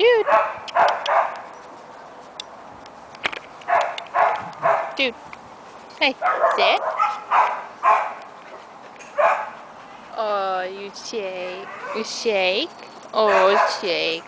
Dude. Dude. Hey, sit. Oh, you shake. You shake. Oh, shake.